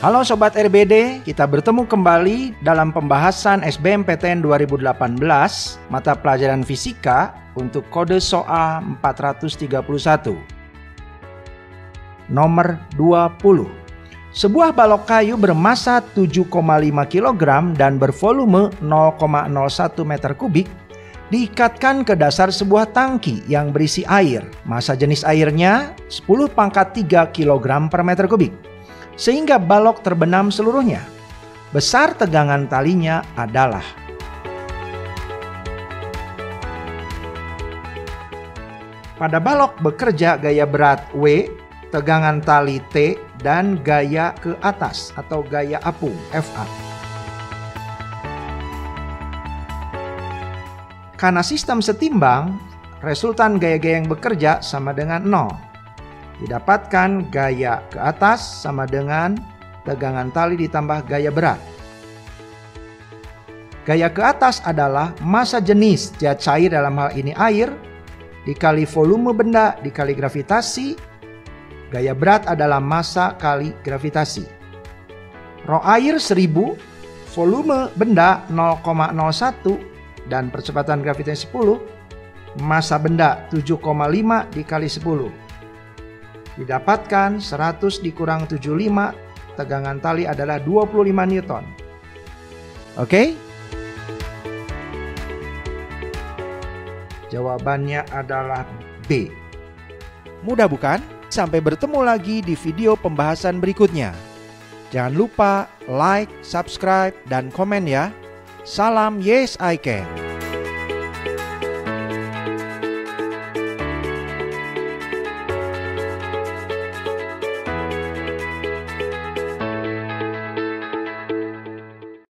Halo Sobat RBD, kita bertemu kembali dalam pembahasan SBMPTN 2018 mata pelajaran fisika untuk kode soal 431. Nomor 20. Sebuah balok kayu bermasa 7,5 kg dan bervolume 0,01 meter kubik diikatkan ke dasar sebuah tangki yang berisi air. Masa jenis airnya 10 pangkat 3 kg per meter kubik sehingga balok terbenam seluruhnya. Besar tegangan talinya adalah Pada balok bekerja gaya berat W, tegangan tali T, dan gaya ke atas atau gaya apung FA. Karena sistem setimbang, resultan gaya-gaya yang bekerja sama dengan 0 didapatkan gaya ke atas sama dengan tegangan tali ditambah gaya berat. Gaya ke atas adalah massa jenis zat cair dalam hal ini air dikali volume benda dikali gravitasi. Gaya berat adalah massa kali gravitasi. Rho air 1000, volume benda 0,01 dan percepatan gravitasi 10, massa benda 7,5 dikali 10 Didapatkan 100 dikurang 75, tegangan tali adalah 25 Newton. Oke? Jawabannya adalah B. Mudah bukan? Sampai bertemu lagi di video pembahasan berikutnya. Jangan lupa like, subscribe, dan komen ya. Salam Yes I Can.